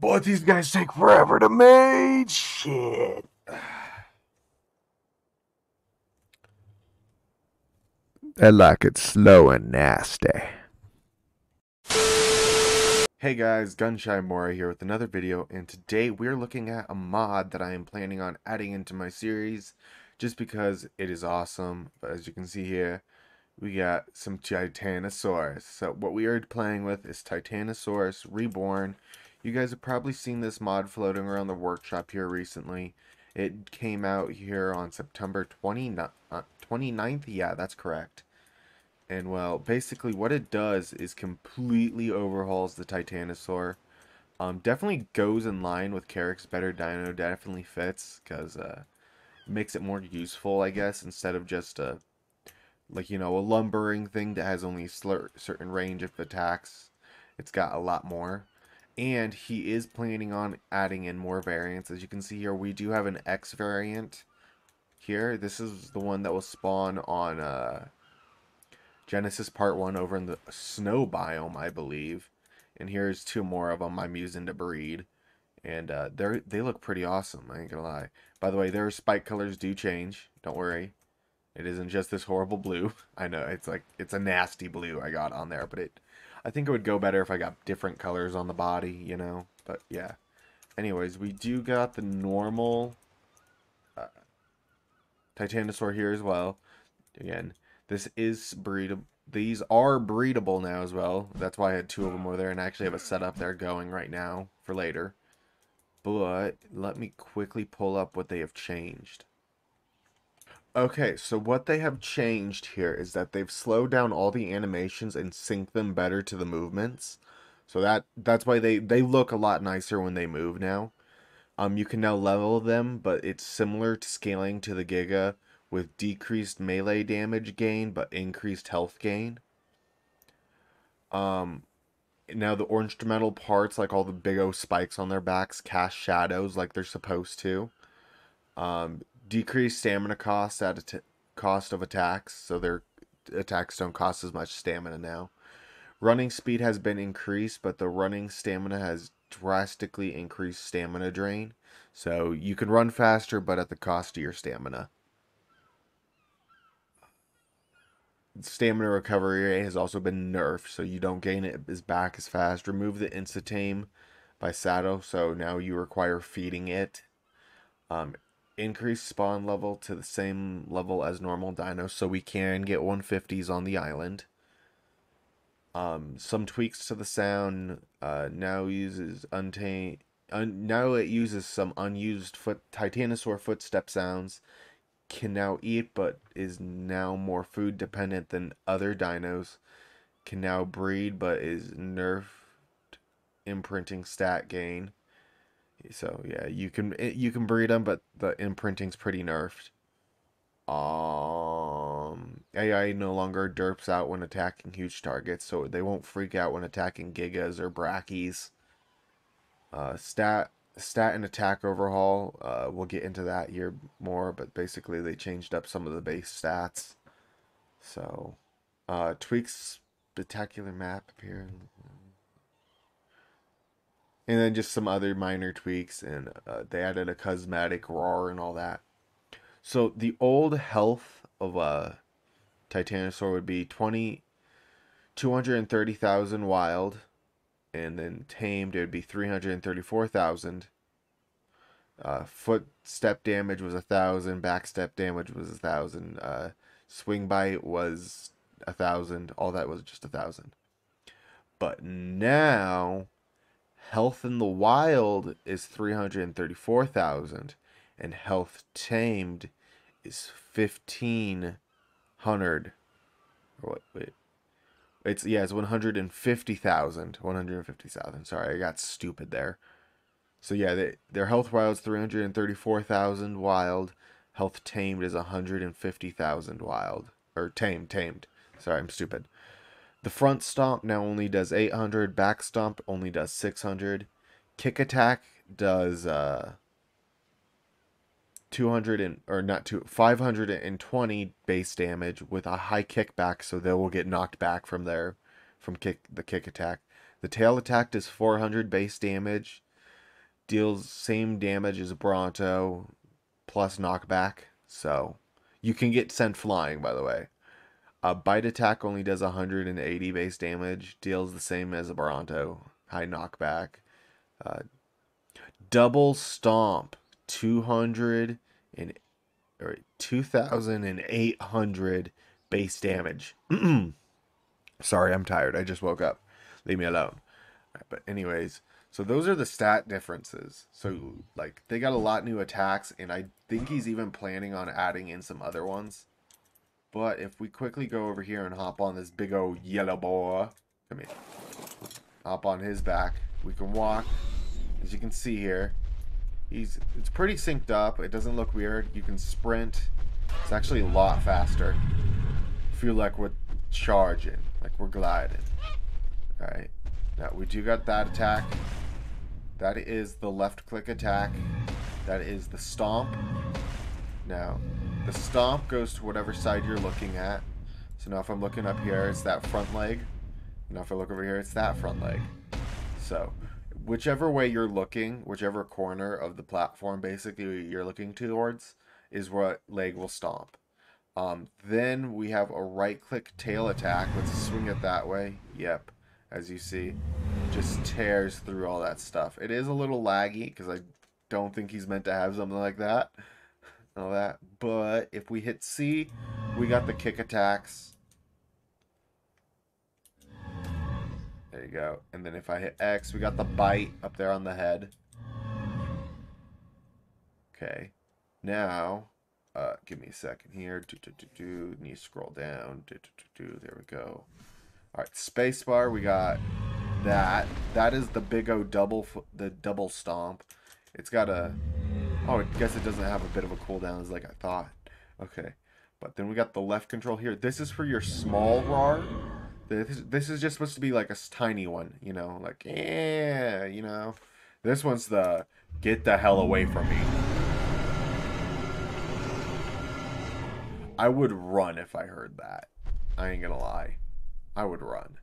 But these guys take forever to make. Shit. I like it slow and nasty. Hey guys, Gunshy Moray here with another video, and today we're looking at a mod that I am planning on adding into my series, just because it is awesome. But as you can see here, we got some Titanosaurus. So what we are playing with is Titanosaurus Reborn. You guys have probably seen this mod floating around the workshop here recently. It came out here on September 29th. Uh, 29th? Yeah, that's correct. And well, basically what it does is completely overhauls the Titanosaur. Um, definitely goes in line with Carrick's Better Dino, definitely fits, because uh, makes it more useful, I guess, instead of just a, like, you know, a lumbering thing that has only a certain range of attacks. It's got a lot more. And he is planning on adding in more variants. As you can see here, we do have an X variant here. This is the one that will spawn on... Uh, Genesis Part 1 over in the snow biome, I believe. And here's two more of them I'm using to breed. And uh, they they look pretty awesome, I ain't gonna lie. By the way, their spike colors do change. Don't worry. It isn't just this horrible blue. I know, it's like, it's a nasty blue I got on there. But it, I think it would go better if I got different colors on the body, you know. But yeah. Anyways, we do got the normal uh, Titanosaur here as well. Again, this is breedable. These are breedable now as well. That's why I had two of them over there, and I actually have a setup there going right now for later. But let me quickly pull up what they have changed. Okay, so what they have changed here is that they've slowed down all the animations and synced them better to the movements. So that that's why they, they look a lot nicer when they move now. Um, you can now level them, but it's similar to scaling to the Giga, with decreased melee damage gain but increased health gain. Um, now the instrumental parts, like all the big O spikes on their backs, cast shadows like they're supposed to. Um, decreased stamina cost at a cost of attacks, so their attacks don't cost as much stamina now. Running speed has been increased, but the running stamina has drastically increased stamina drain. So you can run faster, but at the cost of your stamina. stamina recovery rate has also been nerfed, so you don't gain it as back as fast. Remove the insta-tame by Sato, so now you require feeding it. Um, increase spawn level to the same level as normal dinos, so we can get 150s on the island. Um, some tweaks to the sound. Uh, now uses untamed. Un now it uses some unused foot Titanosaur footstep sounds can now eat but is now more food dependent than other dinos, can now breed but is nerfed imprinting stat gain. So yeah, you can eh, you can breed them, but the imprinting's pretty nerfed. Um, AI no longer derps out when attacking huge targets, so they won't freak out when attacking gigas or brackies. Uh, stat stat and attack overhaul. Uh, we'll get into that here more, but basically they changed up some of the base stats. So, uh, tweaks spectacular map here. And then just some other minor tweaks, and uh, they added a cosmetic roar and all that. So the old health of a Titanosaur would be 20, 230,000 wild, and then tamed it would be 334,000. Uh, footstep damage was a thousand, backstep damage was a thousand, uh, swing bite was a thousand, all that was just a thousand. But now, health in the wild is 334,000, and health tamed is 1500. What, wait, it's yeah, it's 150,000. 150,000. Sorry, I got stupid there. So yeah, they, their health wild is 334,000 wild. Health tamed is 150,000 wild or tamed, tamed. Sorry, I'm stupid. The front stomp now only does 800, back stomp only does 600. Kick attack does uh 200 and or not two 520 base damage with a high kickback so they will get knocked back from there from kick the kick attack the tail attack does 400 base damage deals same damage as Bronto plus knockback. So you can get sent flying, by the way. A bite attack only does 180 base damage, deals the same as a Bronto, high knockback. Uh, double stomp, 200 and or 2,800 base damage. Sorry, I'm tired. I just woke up. Leave me alone. Right, but anyways, so those are the stat differences. So like they got a lot new attacks, and I think he's even planning on adding in some other ones. But if we quickly go over here and hop on this big old yellow boy, come here, hop on his back, we can walk. As you can see here, he's it's pretty synced up. It doesn't look weird. You can sprint. It's actually a lot faster. Feel like we're charging, like we're gliding. All right. Now we do got that attack. That is the left click attack. That is the stomp. Now, the stomp goes to whatever side you're looking at. So now if I'm looking up here, it's that front leg. Now if I look over here, it's that front leg. So, whichever way you're looking, whichever corner of the platform basically you're looking towards, is what leg will stomp. Um, then we have a right click tail attack. Let's swing it that way. Yep as you see. Just tears through all that stuff. It is a little laggy because I don't think he's meant to have something like that. All that. But if we hit C, we got the kick attacks. There you go. And then if I hit X, we got the bite up there on the head. Okay. Now, uh, give me a second here. Do, do, do, do. Need to scroll down. Do, do, do, do. There we go. All right, spacebar. We got that. That is the big O double, the double stomp. It's got a. Oh, I guess it doesn't have a bit of a cooldown as like I thought. Okay, but then we got the left control here. This is for your small RAR. This, this is just supposed to be like a tiny one, you know, like yeah, you know. This one's the get the hell away from me. I would run if I heard that. I ain't gonna lie. I would run.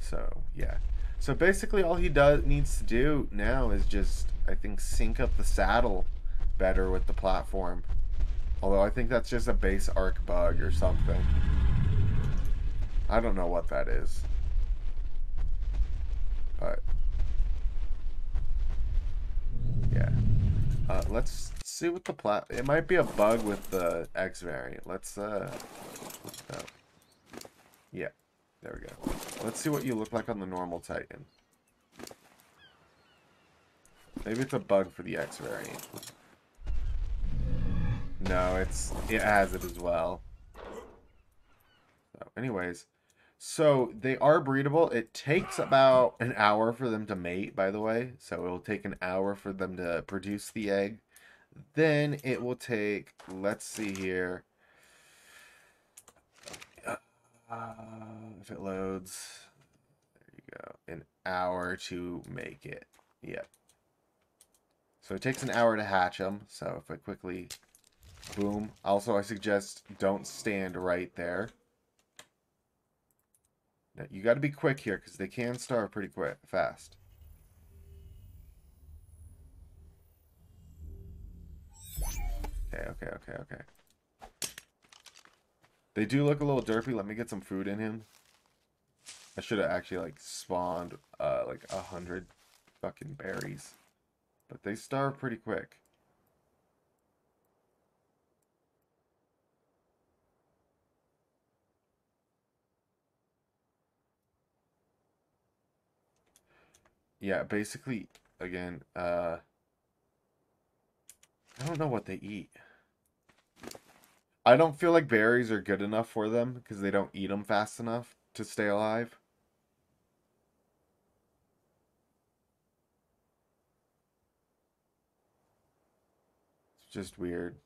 So, yeah. So basically all he does needs to do now is just, I think, sync up the saddle better with the platform. Although I think that's just a base Ark bug or something. I don't know what that is. But, yeah. Uh, let's see what the plat... It might be a bug with the X variant. Let's, uh... Oh. Yeah, there we go. Let's see what you look like on the normal Titan. Maybe it's a bug for the X variant. No, it's it has it as well. So, anyways, so they are breedable. It takes about an hour for them to mate, by the way. So it'll take an hour for them to produce the egg. Then it will take, let's see here, uh, if it loads, there you go, an hour to make it. Yep. So it takes an hour to hatch them. So if I quickly, boom. Also, I suggest don't stand right there. Now, you got to be quick here because they can starve pretty quick, fast. Okay, okay, okay, okay. They do look a little derpy. Let me get some food in him. I should have actually like spawned uh like a hundred fucking berries. But they starve pretty quick. Yeah, basically, again, uh, I don't know what they eat. I don't feel like berries are good enough for them because they don't eat them fast enough to stay alive. Just weird.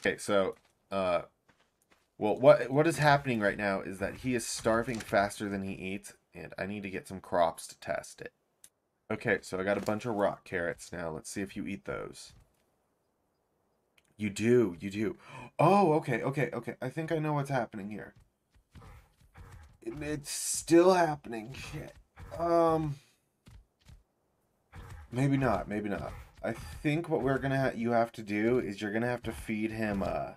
Okay, so, uh, well, what what is happening right now is that he is starving faster than he eats, and I need to get some crops to test it. Okay, so I got a bunch of Rockarrots now. Let's see if you eat those. You do, you do. Oh, okay, okay, okay. I think I know what's happening here. It's still happening. Shit. Um. Maybe not. Maybe not. I think what we're gonna ha you have to do is you're gonna have to feed him. Uh.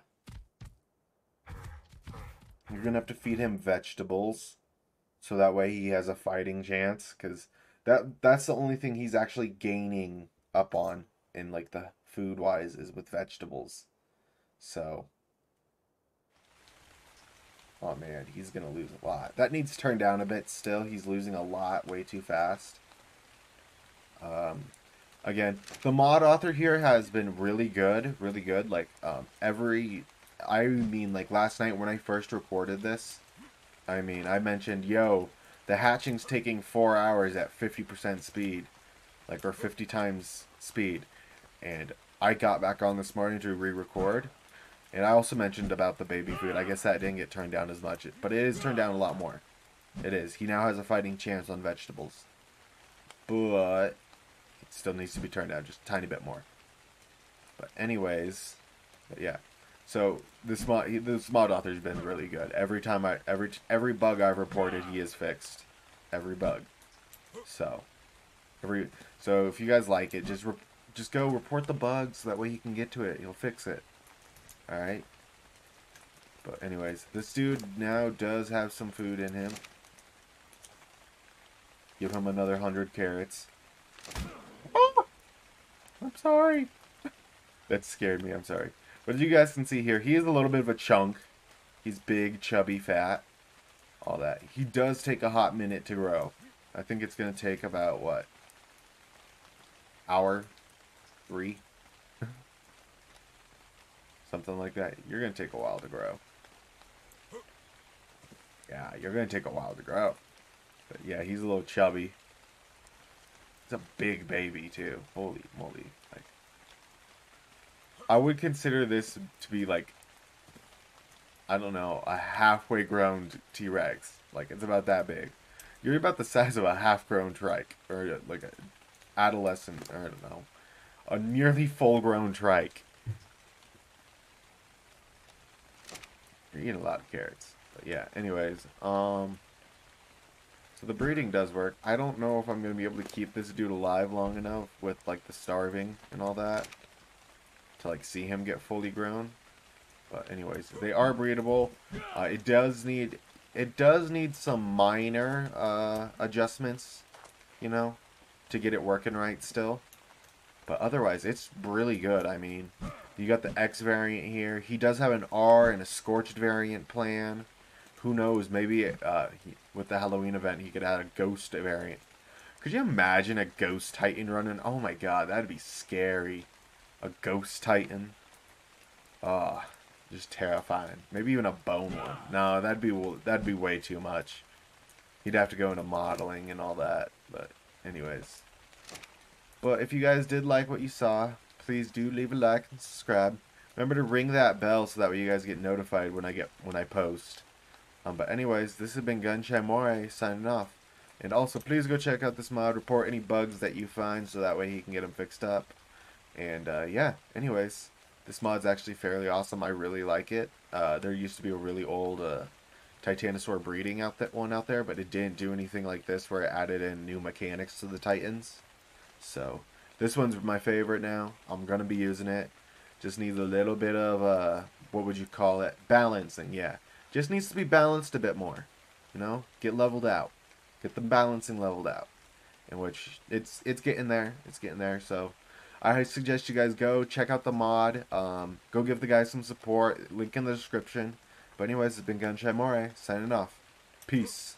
You're gonna have to feed him vegetables, so that way he has a fighting chance. Cause that that's the only thing he's actually gaining up on in like the food wise is with vegetables. So. Oh man, he's gonna lose a lot. That needs turned down a bit still. He's losing a lot way too fast. Um, again, the mod author here has been really good, really good. Like um, every, I mean, like last night when I first recorded this, I mean, I mentioned, yo, the hatching's taking four hours at 50% speed, like or 50 times speed, and I got back on this morning to re-record. And I also mentioned about the baby food. I guess that didn't get turned down as much, but it is turned down a lot more. It is. He now has a fighting chance on vegetables. But it still needs to be turned down just a tiny bit more. But anyways, but yeah. So this mod, this mod author's been really good. Every time I, every every bug I've reported, he has fixed. Every bug. So, every so if you guys like it, just just go report the bugs. So that way he can get to it. He'll fix it. Alright. But anyways, this dude now does have some food in him. Give him another hundred carrots. Oh! I'm sorry. that scared me, I'm sorry. But as you guys can see here, he is a little bit of a chunk. He's big, chubby, fat. All that. He does take a hot minute to grow. I think it's going to take about, what? Hour? Three? Something like that. You're going to take a while to grow. Yeah, you're going to take a while to grow. But yeah, he's a little chubby. He's a big baby, too. Holy moly. Like, I would consider this to be like, I don't know, a halfway grown T-Rex. Like, it's about that big. You're about the size of a half-grown trike. Or like a adolescent, I don't know. A nearly full-grown trike. You're eating a lot of carrots. But yeah, anyways, um... So the breeding does work. I don't know if I'm going to be able to keep this dude alive long enough with, like, the starving and all that. To, like, see him get fully grown. But anyways, they are breedable. Uh, it does need... It does need some minor uh, adjustments, you know, to get it working right still. But otherwise, it's really good. I mean, you got the X variant here. He does have an R and a Scorched variant plan. Who knows? Maybe uh, he, with the Halloween event, he could add a Ghost variant. Could you imagine a Ghost Titan running? Oh my god, that'd be scary. A Ghost Titan. Ah, oh, just terrifying. Maybe even a bone one. No, that'd be that'd be way too much. He'd have to go into modeling and all that. But anyways. But if you guys did like what you saw, please do leave a like and subscribe. Remember to ring that bell so that way you guys get notified when I get when I post. Um, but anyways, this has been Gunshy Moray signing off. And also, please go check out this mod. Report any bugs that you find so that way he can get them fixed up. And uh, yeah, anyways, this mod's actually fairly awesome. I really like it. Uh, there used to be a really old uh, Titanosaur breeding out that one out there, but it didn't do anything like this where it added in new mechanics to the Titans. So this one's my favorite now. I'm going to be using it. Just needs a little bit of, uh, what would you call it? Balancing, yeah. Just needs to be balanced a bit more. You know? Get leveled out. Get the balancing leveled out. In which, it's it's getting there. It's getting there, so... I suggest you guys go check out the mod. Um, go give the guys some support. Link in the description. But anyways, it's been Gunshy Moray, signing off. Peace.